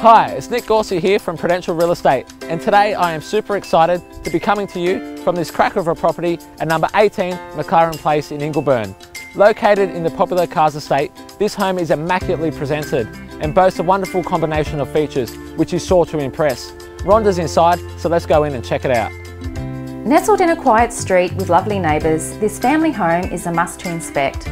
Hi, it's Nick Gauci here from Prudential Real Estate and today I am super excited to be coming to you from this cracker of a property at number 18 McLaren Place in Ingleburn. Located in the popular Carrs Estate, this home is immaculately presented and boasts a wonderful combination of features which is sure to impress. Rhonda's inside, so let's go in and check it out. Nestled in a quiet street with lovely neighbours, this family home is a must to inspect.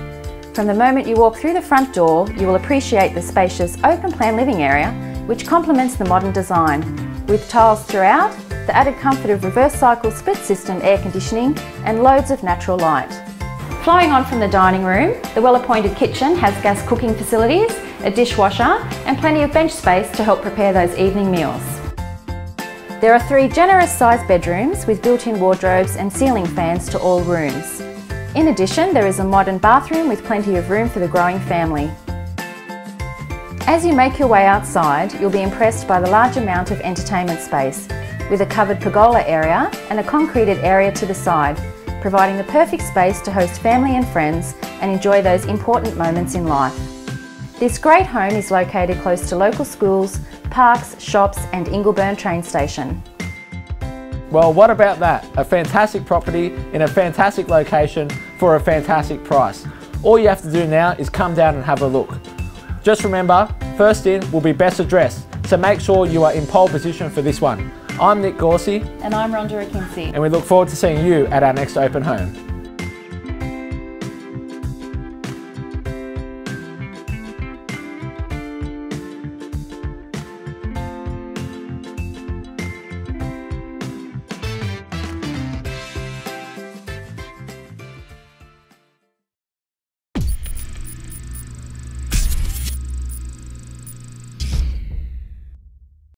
From the moment you walk through the front door, you will appreciate the spacious open plan living area which complements the modern design. With tiles throughout, the added comfort of reverse cycle split system air conditioning and loads of natural light. Flowing on from the dining room, the well-appointed kitchen has gas cooking facilities, a dishwasher and plenty of bench space to help prepare those evening meals. There are three generous sized bedrooms with built-in wardrobes and ceiling fans to all rooms. In addition, there is a modern bathroom with plenty of room for the growing family. As you make your way outside, you'll be impressed by the large amount of entertainment space, with a covered pergola area and a concreted area to the side, providing the perfect space to host family and friends and enjoy those important moments in life. This great home is located close to local schools, parks, shops and Ingleburn train station. Well, what about that? A fantastic property in a fantastic location for a fantastic price. All you have to do now is come down and have a look. Just remember, first in will be best addressed, so make sure you are in pole position for this one. I'm Nick Gauci. And I'm Rhonda Akinsey. And we look forward to seeing you at our next open home.